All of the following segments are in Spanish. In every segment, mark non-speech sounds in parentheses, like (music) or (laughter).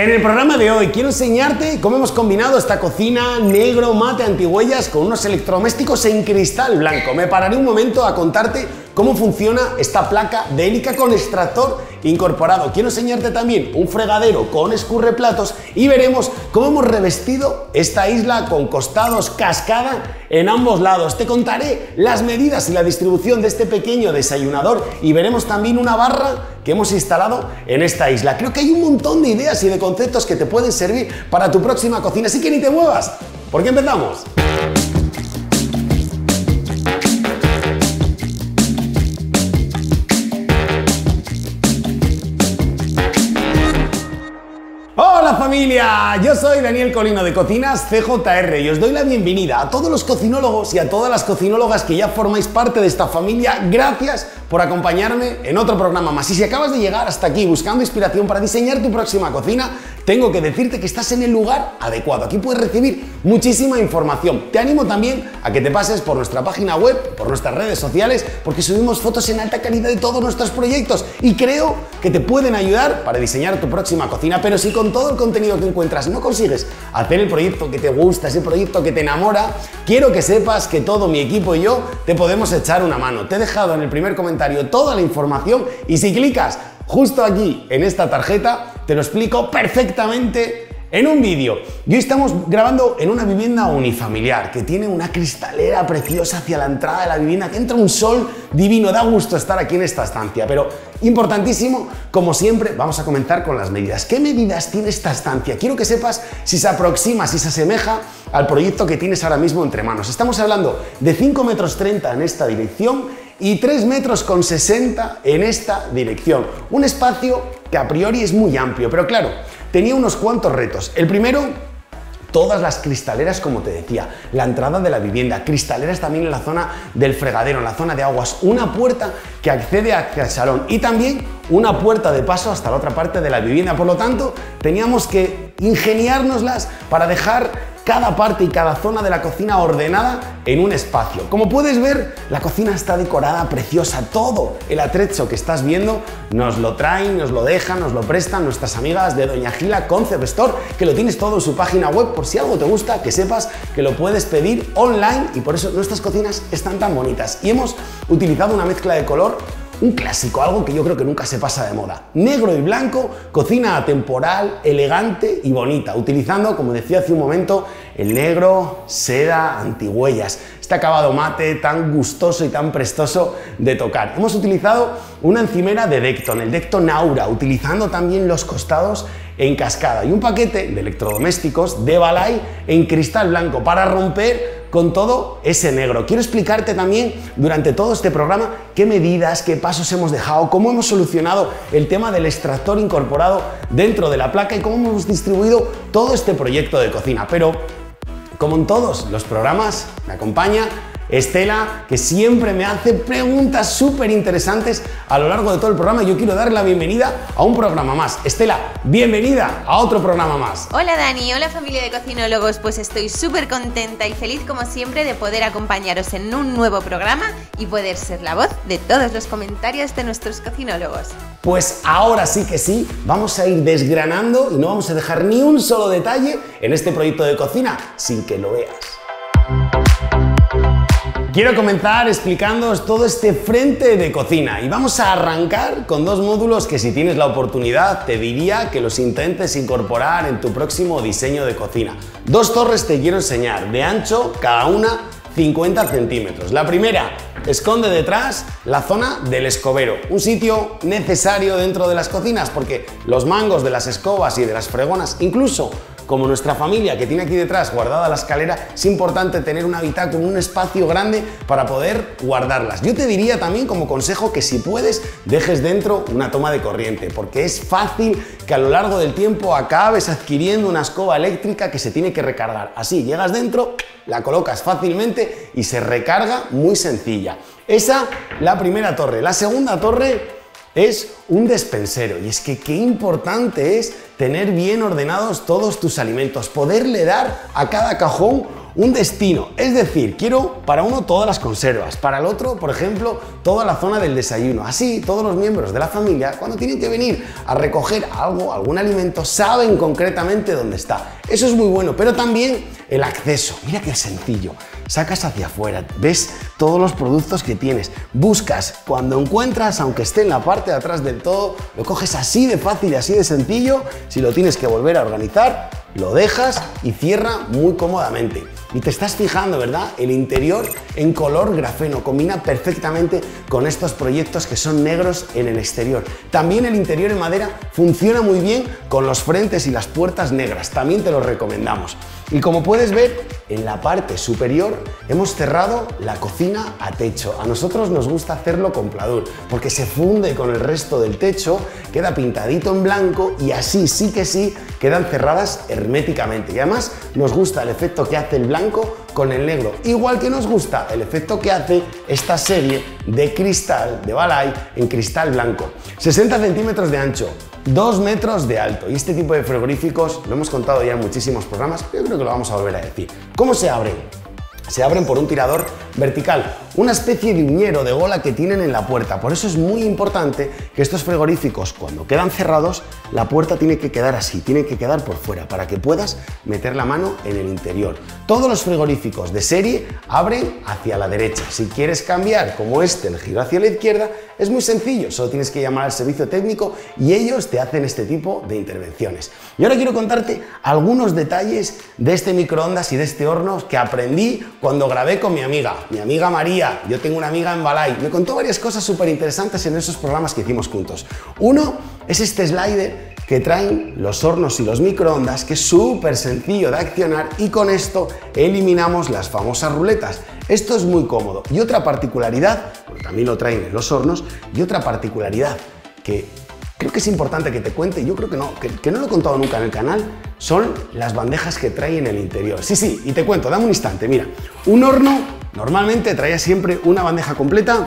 En el programa de hoy quiero enseñarte cómo hemos combinado esta cocina negro mate antihuellas con unos electrodomésticos en cristal blanco. Me pararé un momento a contarte cómo funciona esta placa de hélica con extractor incorporado. Quiero enseñarte también un fregadero con escurreplatos y veremos cómo hemos revestido esta isla con costados cascada en ambos lados. Te contaré las medidas y la distribución de este pequeño desayunador y veremos también una barra que hemos instalado en esta isla. Creo que hay un montón de ideas y de conceptos que te pueden servir para tu próxima cocina, así que ni te muevas, porque empezamos. Familia, yo soy Daniel Colino de Cocinas CJR y os doy la bienvenida a todos los cocinólogos y a todas las cocinólogas que ya formáis parte de esta familia. Gracias por acompañarme en otro programa más. Y si acabas de llegar hasta aquí buscando inspiración para diseñar tu próxima cocina, tengo que decirte que estás en el lugar adecuado. Aquí puedes recibir muchísima información. Te animo también a que te pases por nuestra página web, por nuestras redes sociales, porque subimos fotos en alta calidad de todos nuestros proyectos y creo que te pueden ayudar para diseñar tu próxima cocina. Pero si con todo el contenido que encuentras no consigues hacer el proyecto que te gusta, ese proyecto que te enamora, quiero que sepas que todo mi equipo y yo te podemos echar una mano. Te he dejado en el primer comentario toda la información y si clicas justo aquí en esta tarjeta te lo explico perfectamente en un vídeo. Y hoy estamos grabando en una vivienda unifamiliar que tiene una cristalera preciosa hacia la entrada de la vivienda, que entra un sol divino, da gusto estar aquí en esta estancia. Pero importantísimo, como siempre, vamos a comenzar con las medidas. ¿Qué medidas tiene esta estancia? Quiero que sepas si se aproxima, si se asemeja al proyecto que tienes ahora mismo entre manos. Estamos hablando de 5 metros 30 en esta dirección y 3 metros con 60 en esta dirección. Un espacio que a priori es muy amplio, pero claro, tenía unos cuantos retos. El primero, todas las cristaleras, como te decía, la entrada de la vivienda, cristaleras también en la zona del fregadero, en la zona de aguas, una puerta que accede hacia el salón y también una puerta de paso hasta la otra parte de la vivienda. Por lo tanto, teníamos que ingeniárnoslas para dejar cada parte y cada zona de la cocina ordenada en un espacio. Como puedes ver, la cocina está decorada preciosa. Todo el atrecho que estás viendo nos lo traen, nos lo dejan, nos lo prestan nuestras amigas de Doña Gila Concept Store, que lo tienes todo en su página web. Por si algo te gusta, que sepas que lo puedes pedir online y por eso nuestras cocinas están tan bonitas. Y hemos utilizado una mezcla de color un clásico, algo que yo creo que nunca se pasa de moda. Negro y blanco, cocina atemporal, elegante y bonita, utilizando, como decía hace un momento, el negro, seda, antigüellas. Este acabado mate tan gustoso y tan prestoso de tocar. Hemos utilizado una encimera de Decton, el Decton Aura, utilizando también los costados en cascada y un paquete de electrodomésticos de Balay en cristal blanco para romper con todo ese negro. Quiero explicarte también durante todo este programa qué medidas, qué pasos hemos dejado, cómo hemos solucionado el tema del extractor incorporado dentro de la placa y cómo hemos distribuido todo este proyecto de cocina. Pero, como en todos los programas, me acompaña Estela, que siempre me hace preguntas súper interesantes a lo largo de todo el programa. Yo quiero darle la bienvenida a un programa más. Estela, bienvenida a otro programa más. Hola Dani, hola familia de cocinólogos. Pues estoy súper contenta y feliz como siempre de poder acompañaros en un nuevo programa y poder ser la voz de todos los comentarios de nuestros cocinólogos. Pues ahora sí que sí, vamos a ir desgranando y no vamos a dejar ni un solo detalle en este proyecto de cocina sin que lo veas. Quiero comenzar explicándoos todo este frente de cocina y vamos a arrancar con dos módulos que si tienes la oportunidad te diría que los intentes incorporar en tu próximo diseño de cocina. Dos torres te quiero enseñar, de ancho cada una 50 centímetros. La primera esconde detrás la zona del escobero, un sitio necesario dentro de las cocinas porque los mangos de las escobas y de las fregonas, incluso como nuestra familia que tiene aquí detrás guardada la escalera, es importante tener un habitáculo, un espacio grande para poder guardarlas. Yo te diría también como consejo que si puedes dejes dentro una toma de corriente, porque es fácil que a lo largo del tiempo acabes adquiriendo una escoba eléctrica que se tiene que recargar. Así, llegas dentro, la colocas fácilmente y se recarga muy sencilla. Esa, la primera torre. La segunda torre es un despensero. Y es que qué importante es tener bien ordenados todos tus alimentos, poderle dar a cada cajón un destino. Es decir, quiero para uno todas las conservas, para el otro, por ejemplo, toda la zona del desayuno. Así, todos los miembros de la familia, cuando tienen que venir a recoger algo, algún alimento, saben concretamente dónde está. Eso es muy bueno, pero también el acceso. Mira qué sencillo. Sacas hacia afuera, ves todos los productos que tienes, buscas, cuando encuentras, aunque esté en la parte de atrás del todo, lo coges así de fácil así de sencillo. Si lo tienes que volver a organizar, lo dejas y cierra muy cómodamente. Y te estás fijando, ¿verdad? El interior en color grafeno combina perfectamente con estos proyectos que son negros en el exterior. También el interior en madera funciona muy bien con los frentes y las puertas negras. También te lo recomendamos. Y como puedes ver, en la parte superior hemos cerrado la cocina a techo. A nosotros nos gusta hacerlo con pladur porque se funde con el resto del techo, queda pintadito en blanco y así sí que sí quedan cerradas herméticamente. Y además nos gusta el efecto que hace el blanco con el negro, igual que nos gusta el efecto que hace esta serie de cristal de Balay en cristal blanco. 60 centímetros de ancho, 2 metros de alto. Y este tipo de frigoríficos lo hemos contado ya en muchísimos programas, pero yo creo que lo vamos a volver a decir. ¿Cómo se abren? Se abren por un tirador vertical, una especie de uñero de gola que tienen en la puerta. Por eso es muy importante que estos frigoríficos, cuando quedan cerrados, la puerta tiene que quedar así, tiene que quedar por fuera, para que puedas meter la mano en el interior. Todos los frigoríficos de serie abren hacia la derecha. Si quieres cambiar, como este, el giro hacia la izquierda, es muy sencillo, solo tienes que llamar al servicio técnico y ellos te hacen este tipo de intervenciones. Y ahora quiero contarte algunos detalles de este microondas y de este horno que aprendí cuando grabé con mi amiga, mi amiga María. Yo tengo una amiga en Balay. Me contó varias cosas súper interesantes en esos programas que hicimos juntos. Uno es este slider que traen los hornos y los microondas, que es súper sencillo de accionar y con esto eliminamos las famosas ruletas. Esto es muy cómodo. Y otra particularidad, porque también lo traen en los hornos, y otra particularidad que creo que es importante que te cuente, yo creo que no, que, no lo he contado nunca en el canal, son las bandejas que trae en el interior. Sí, sí, y te cuento, dame un instante, mira, un horno normalmente traía siempre una bandeja completa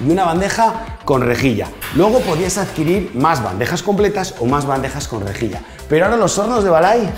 y una bandeja con rejilla. Luego podías adquirir más bandejas completas o más bandejas con rejilla. Pero ahora los hornos de Balay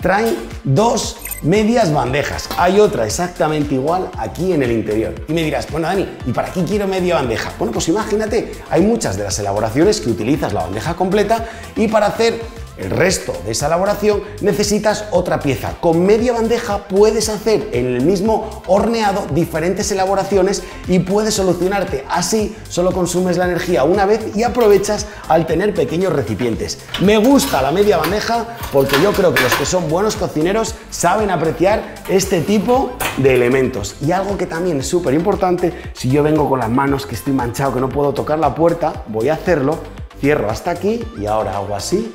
traen dos medias bandejas. Hay otra exactamente igual aquí en el interior. Y me dirás, bueno Dani, ¿y para qué quiero media bandeja? Bueno, pues imagínate, hay muchas de las elaboraciones que utilizas la bandeja completa y para hacer el resto de esa elaboración necesitas otra pieza. Con media bandeja puedes hacer en el mismo horneado diferentes elaboraciones y puedes solucionarte. Así solo consumes la energía una vez y aprovechas al tener pequeños recipientes. Me gusta la media bandeja porque yo creo que los que son buenos cocineros saben apreciar este tipo de elementos. Y algo que también es súper importante, si yo vengo con las manos que estoy manchado, que no puedo tocar la puerta, voy a hacerlo, cierro hasta aquí y ahora hago así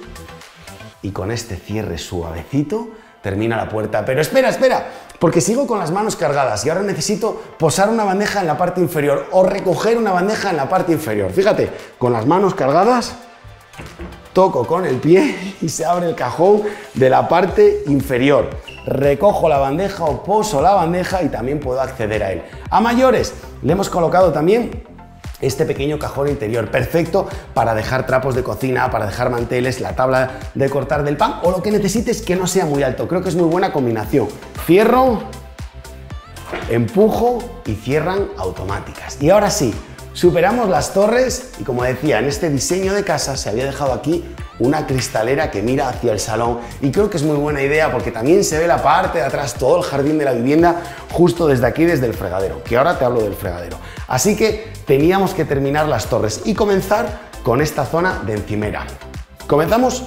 y con este cierre suavecito termina la puerta. Pero espera, espera, porque sigo con las manos cargadas y ahora necesito posar una bandeja en la parte inferior o recoger una bandeja en la parte inferior. Fíjate, con las manos cargadas, toco con el pie y se abre el cajón de la parte inferior. Recojo la bandeja o poso la bandeja y también puedo acceder a él. A mayores, le hemos colocado también este pequeño cajón interior, perfecto para dejar trapos de cocina, para dejar manteles, la tabla de cortar del pan o lo que necesites que no sea muy alto. Creo que es muy buena combinación. Cierro, empujo y cierran automáticas. Y ahora sí, superamos las torres y como decía, en este diseño de casa se había dejado aquí una cristalera que mira hacia el salón y creo que es muy buena idea porque también se ve la parte de atrás, todo el jardín de la vivienda justo desde aquí, desde el fregadero, que ahora te hablo del fregadero. Así que teníamos que terminar las torres y comenzar con esta zona de encimera. Comenzamos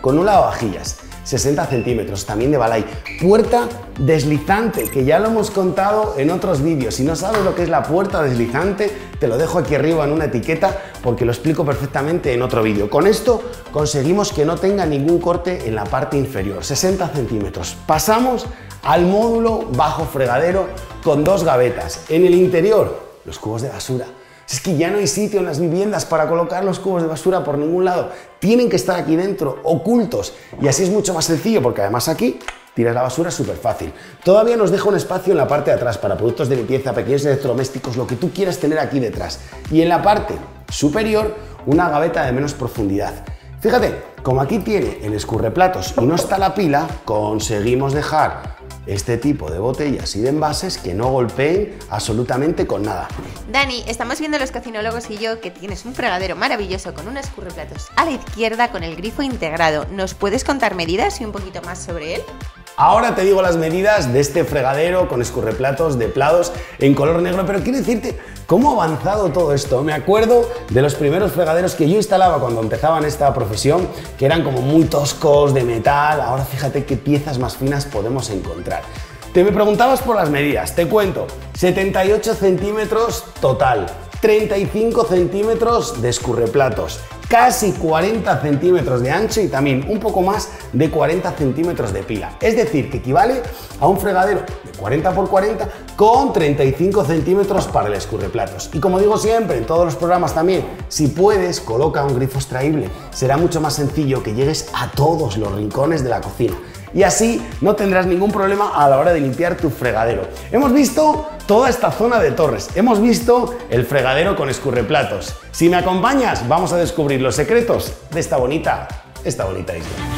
con un lavavajillas. 60 centímetros, también de Balay. Puerta deslizante, que ya lo hemos contado en otros vídeos. Si no sabes lo que es la puerta deslizante, te lo dejo aquí arriba en una etiqueta porque lo explico perfectamente en otro vídeo. Con esto conseguimos que no tenga ningún corte en la parte inferior, 60 centímetros. Pasamos al módulo bajo fregadero con dos gavetas. En el interior, los cubos de basura es que ya no hay sitio en las viviendas para colocar los cubos de basura por ningún lado. Tienen que estar aquí dentro, ocultos. Y así es mucho más sencillo, porque además aquí tiras la basura súper fácil. Todavía nos deja un espacio en la parte de atrás para productos de limpieza, pequeños electrodomésticos, lo que tú quieras tener aquí detrás. Y en la parte superior, una gaveta de menos profundidad. Fíjate, como aquí tiene el escurreplatos y no está la pila, conseguimos dejar este tipo de botellas y de envases que no golpeen absolutamente con nada. Dani, estamos viendo los cocinólogos y yo que tienes un fregadero maravilloso con un escurreplatos a la izquierda con el grifo integrado. ¿Nos puedes contar medidas y un poquito más sobre él? Ahora te digo las medidas de este fregadero con escurreplatos de plados en color negro, pero quiero decirte cómo ha avanzado todo esto. Me acuerdo de los primeros fregaderos que yo instalaba cuando empezaba en esta profesión, que eran como muy toscos, de metal. Ahora fíjate qué piezas más finas podemos encontrar. Te me preguntabas por las medidas, te cuento, 78 centímetros total, 35 centímetros de escurreplatos, casi 40 centímetros de ancho y también un poco más de 40 centímetros de pila. Es decir, que equivale a un fregadero de 40 por 40 con 35 centímetros para el escurreplatos. Y como digo siempre en todos los programas también, si puedes, coloca un grifo extraíble. Será mucho más sencillo que llegues a todos los rincones de la cocina y así no tendrás ningún problema a la hora de limpiar tu fregadero. Hemos visto toda esta zona de torres, hemos visto el fregadero con escurreplatos. Si me acompañas, vamos a descubrir los secretos de esta bonita, esta bonita isla.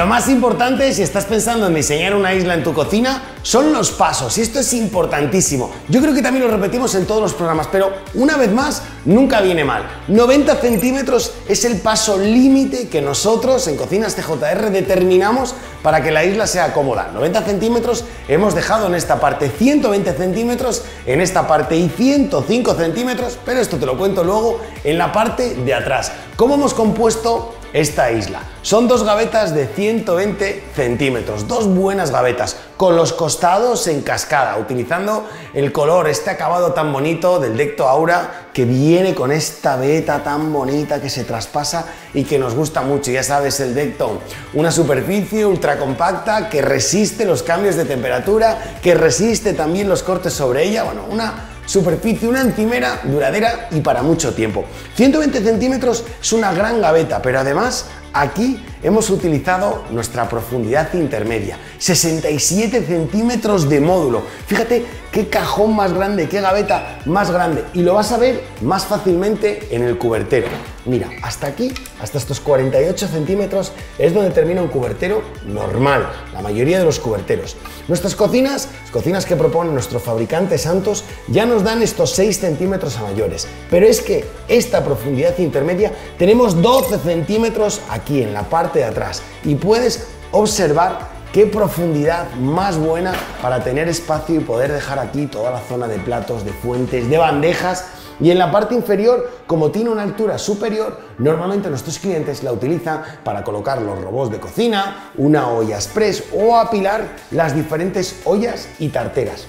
Lo más importante si estás pensando en diseñar una isla en tu cocina son los pasos y esto es importantísimo. Yo creo que también lo repetimos en todos los programas, pero una vez más, nunca viene mal. 90 centímetros es el paso límite que nosotros en Cocinas TJR determinamos para que la isla sea cómoda. 90 centímetros hemos dejado en esta parte, 120 centímetros en esta parte y 105 centímetros, pero esto te lo cuento luego en la parte de atrás. ¿Cómo hemos compuesto esta isla. Son dos gavetas de 120 centímetros, dos buenas gavetas, con los costados en cascada, utilizando el color, este acabado tan bonito del Decto Aura que viene con esta veta tan bonita que se traspasa y que nos gusta mucho. Ya sabes, el Decto, una superficie ultra compacta que resiste los cambios de temperatura, que resiste también los cortes sobre ella, bueno, una superficie, una encimera duradera y para mucho tiempo. 120 centímetros es una gran gaveta, pero además aquí hemos utilizado nuestra profundidad intermedia, 67 centímetros de módulo. Fíjate qué cajón más grande, qué gaveta más grande y lo vas a ver más fácilmente en el cubertero. Mira, hasta aquí, hasta estos 48 centímetros es donde termina un cubertero normal, la mayoría de los cuberteros. Nuestras cocinas, las cocinas que propone nuestro fabricante Santos, ya nos dan estos 6 centímetros a mayores, pero es que esta profundidad intermedia tenemos 12 centímetros aquí en la parte de atrás y puedes observar qué profundidad más buena para tener espacio y poder dejar aquí toda la zona de platos, de fuentes, de bandejas. Y en la parte inferior, como tiene una altura superior, normalmente nuestros clientes la utilizan para colocar los robots de cocina, una olla express o apilar las diferentes ollas y tarteras.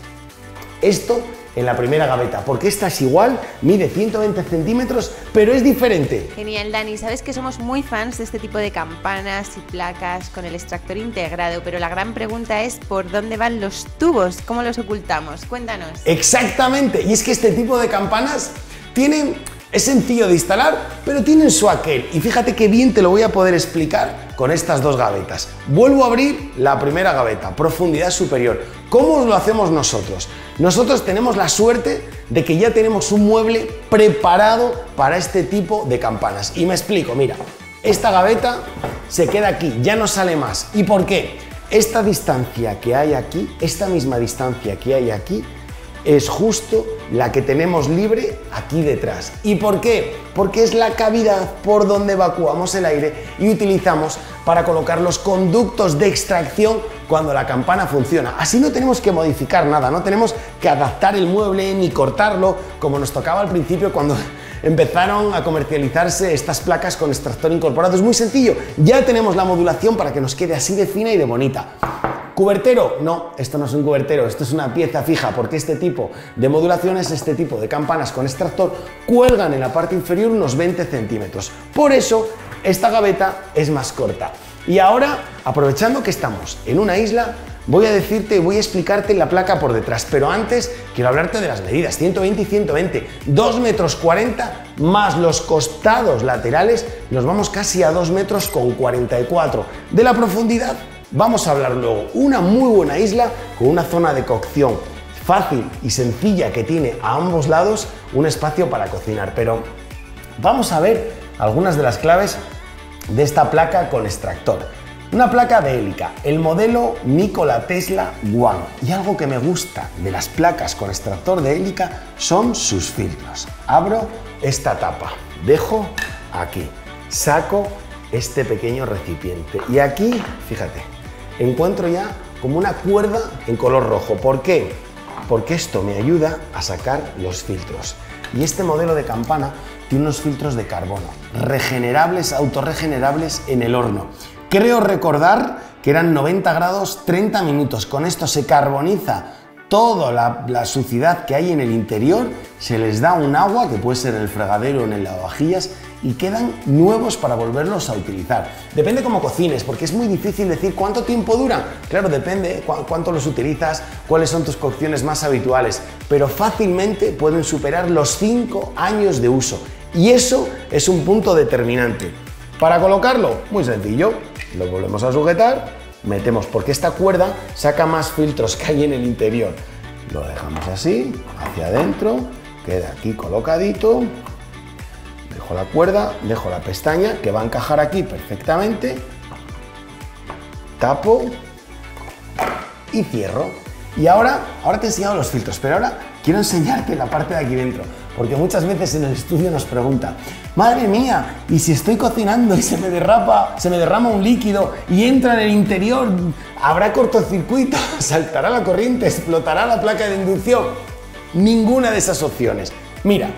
Esto en la primera gaveta, porque esta es igual, mide 120 centímetros, pero es diferente. Genial, Dani. Sabes que somos muy fans de este tipo de campanas y placas con el extractor integrado, pero la gran pregunta es ¿por dónde van los tubos? ¿Cómo los ocultamos? Cuéntanos. Exactamente, y es que este tipo de campanas tienen es sencillo de instalar, pero tienen su aquel. Y fíjate qué bien te lo voy a poder explicar con estas dos gavetas. Vuelvo a abrir la primera gaveta, profundidad superior. ¿Cómo lo hacemos nosotros? Nosotros tenemos la suerte de que ya tenemos un mueble preparado para este tipo de campanas. Y me explico, mira, esta gaveta se queda aquí, ya no sale más. ¿Y por qué? Esta distancia que hay aquí, esta misma distancia que hay aquí, es justo la que tenemos libre aquí detrás. ¿Y por qué? Porque es la cavidad por donde evacuamos el aire y utilizamos para colocar los conductos de extracción cuando la campana funciona. Así no tenemos que modificar nada, no tenemos que adaptar el mueble ni cortarlo como nos tocaba al principio cuando (laughs) empezaron a comercializarse estas placas con extractor incorporado. Es muy sencillo, ya tenemos la modulación para que nos quede así de fina y de bonita. ¿Cubertero? No, esto no es un cubertero, esto es una pieza fija porque este tipo de modulaciones, este tipo de campanas con extractor cuelgan en la parte inferior unos 20 centímetros. Por eso esta gaveta es más corta. Y ahora, aprovechando que estamos en una isla, voy a decirte, voy a explicarte la placa por detrás, pero antes quiero hablarte de las medidas, 120 y 120, 2 metros 40 más los costados laterales, nos vamos casi a 2 metros con 44. De la profundidad vamos a hablar luego, una muy buena isla con una zona de cocción fácil y sencilla que tiene a ambos lados un espacio para cocinar, pero vamos a ver algunas de las claves de esta placa con extractor. Una placa de hélica, el modelo Nikola Tesla One. Y algo que me gusta de las placas con extractor de hélica son sus filtros. Abro esta tapa, dejo aquí, saco este pequeño recipiente y aquí, fíjate, encuentro ya como una cuerda en color rojo. ¿Por qué? Porque esto me ayuda a sacar los filtros. Y este modelo de campana tiene unos filtros de carbono, regenerables, autorregenerables en el horno. Creo recordar que eran 90 grados 30 minutos. Con esto se carboniza toda la, suciedad que hay en el interior, se les da un agua, que puede ser en el fregadero o en el lavavajillas, y quedan nuevos para volverlos a utilizar. Depende cómo cocines, porque es muy difícil decir cuánto tiempo duran. Claro, depende cuánto los utilizas, cuáles son tus cocciones más habituales, pero fácilmente pueden superar los 5 años de uso. Y eso es un punto determinante. Para colocarlo, muy sencillo, lo volvemos a sujetar, metemos, porque esta cuerda saca más filtros que hay en el interior. Lo dejamos así, hacia adentro, queda aquí colocadito, dejo la cuerda, dejo la pestaña que va a encajar aquí perfectamente, tapo y cierro. Y ahora, ahora te he enseñado los filtros, pero ahora quiero enseñarte la parte de aquí dentro. Porque muchas veces en el estudio nos pregunta, madre mía, ¿y si estoy cocinando y se me derrapa, se me derrama un líquido y entra en el interior, habrá cortocircuito, (laughs) saltará la corriente, explotará la placa de inducción? Ninguna de esas opciones. Mira,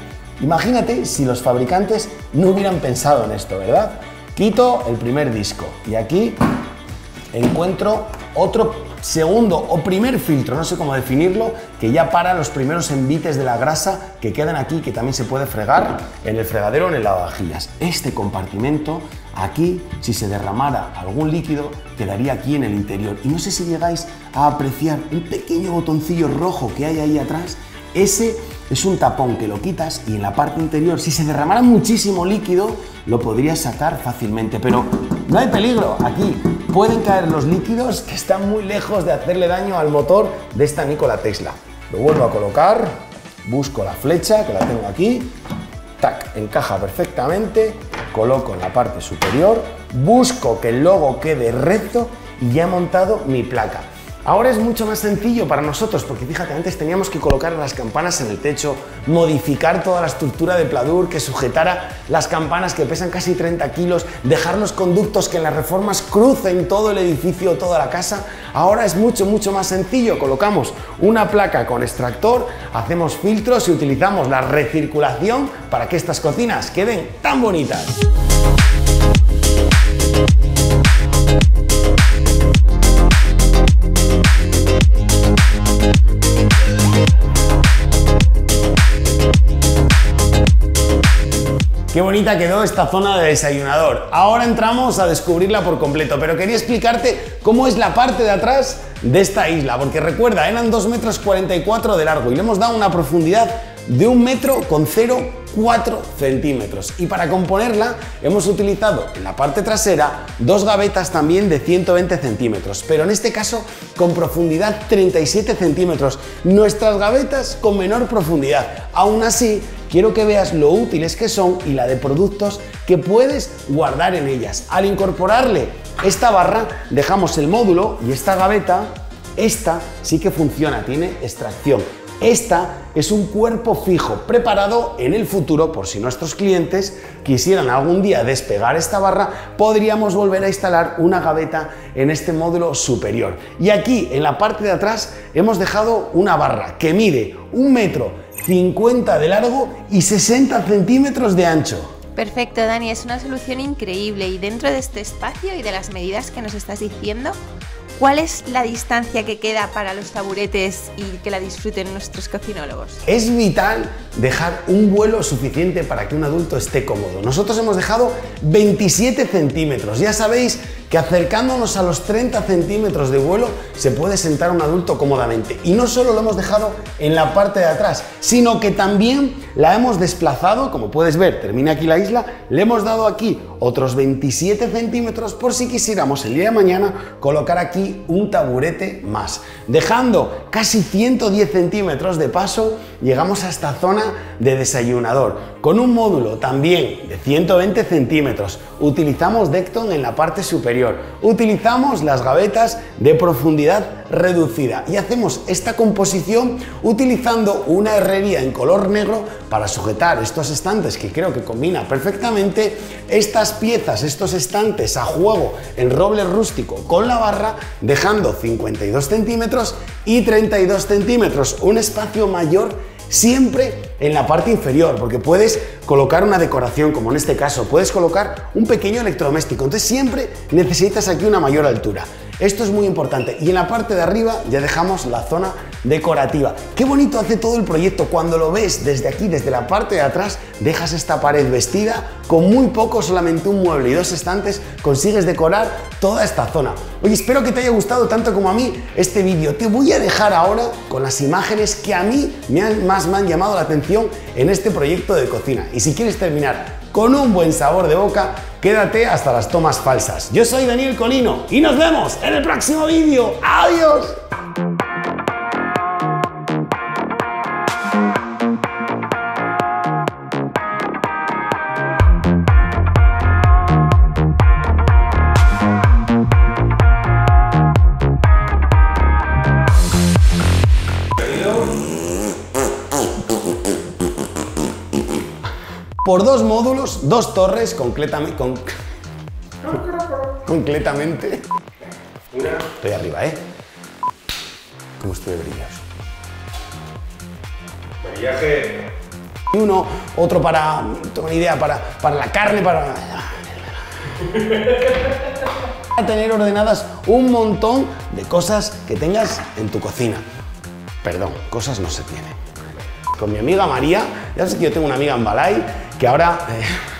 imagínate si los fabricantes no hubieran pensado en esto, ¿verdad? Quito el primer disco y aquí encuentro otro segundo o primer filtro, no sé cómo definirlo, que ya para los primeros envites de la grasa que quedan aquí, que también se puede fregar en el fregadero o en el lavavajillas. Este compartimento aquí, si se derramara algún líquido, quedaría aquí en el interior. Y no sé si llegáis a apreciar un pequeño botoncillo rojo que hay ahí atrás. Ese es un tapón que lo quitas y en la parte interior, si se derramara muchísimo líquido, lo podrías sacar fácilmente. Pero no hay peligro aquí pueden caer los líquidos que están muy lejos de hacerle daño al motor de esta Nikola Tesla. Lo vuelvo a colocar, busco la flecha que la tengo aquí, tac, encaja perfectamente, coloco en la parte superior, busco que el logo quede recto y ya he montado mi placa. Ahora es mucho más sencillo para nosotros porque fíjate, antes teníamos que colocar las campanas en el techo, modificar toda la estructura de pladur que sujetara las campanas que pesan casi 30 kilos, dejar los conductos que en las reformas crucen todo el edificio, toda la casa. Ahora es mucho, mucho más sencillo. Colocamos una placa con extractor, hacemos filtros y utilizamos la recirculación para que estas cocinas queden tan bonitas. Qué bonita quedó esta zona de desayunador. Ahora entramos a descubrirla por completo, pero quería explicarte cómo es la parte de atrás de esta isla, porque recuerda, eran 2 metros 44 de largo y le hemos dado una profundidad de un metro con 0,4 centímetros. Y para componerla hemos utilizado en la parte trasera dos gavetas también de 120 centímetros, pero en este caso con profundidad 37 centímetros. Nuestras gavetas con menor profundidad. Aún así, quiero que veas lo útiles que son y la de productos que puedes guardar en ellas. Al incorporarle esta barra, dejamos el módulo y esta gaveta, esta sí que funciona, tiene extracción. Esta es un cuerpo fijo preparado en el futuro por si nuestros clientes quisieran algún día despegar esta barra, podríamos volver a instalar una gaveta en este módulo superior. Y aquí en la parte de atrás hemos dejado una barra que mide un metro 50 de largo y 60 centímetros de ancho. Perfecto, Dani, es una solución increíble y dentro de este espacio y de las medidas que nos estás diciendo, ¿Cuál es la distancia que queda para los taburetes y que la disfruten nuestros cocinólogos? Es vital dejar un vuelo suficiente para que un adulto esté cómodo. Nosotros hemos dejado 27 centímetros. Ya sabéis que acercándonos a los 30 centímetros de vuelo se puede sentar un adulto cómodamente. Y no solo lo hemos dejado en la parte de atrás, sino que también la hemos desplazado, como puedes ver, termina aquí la isla, le hemos dado aquí otros 27 centímetros por si quisiéramos el día de mañana colocar aquí un taburete más. Dejando casi 110 centímetros de paso, llegamos a esta zona de desayunador, con un módulo también de 120 centímetros. Utilizamos Decton en la parte superior, utilizamos las gavetas de profundidad reducida y hacemos esta composición utilizando una herrería en color negro para sujetar estos estantes que creo que combina perfectamente estas piezas, estos estantes a juego en roble rústico con la barra dejando 52 centímetros y 32 centímetros, un espacio mayor siempre en la parte inferior, porque puedes colocar una decoración, como en este caso, puedes colocar un pequeño electrodoméstico, entonces siempre necesitas aquí una mayor altura. Esto es muy importante. Y en la parte de arriba ya dejamos la zona decorativa. Qué bonito hace todo el proyecto. Cuando lo ves desde aquí, desde la parte de atrás, dejas esta pared vestida con muy poco, solamente un mueble y dos estantes, consigues decorar toda esta zona. Oye, espero que te haya gustado tanto como a mí este vídeo. Te voy a dejar ahora con las imágenes que a mí más me han llamado la atención en este proyecto de cocina. Y si quieres terminar con un buen sabor de boca, quédate hasta las tomas falsas. Yo soy Daniel Colino y nos vemos en el próximo vídeo. ¡Adiós! Por dos módulos, dos torres completamente... Con, completamente... Estoy arriba, ¿eh? Como estoy brilloso. Viaje. Uno, otro para, tengo una idea, para, para la carne, para... (laughs) a tener ordenadas un montón de cosas que tengas en tu cocina. Perdón, cosas no se tienen. Con mi amiga María, ya sé que yo tengo una amiga en Balay que ahora... Eh,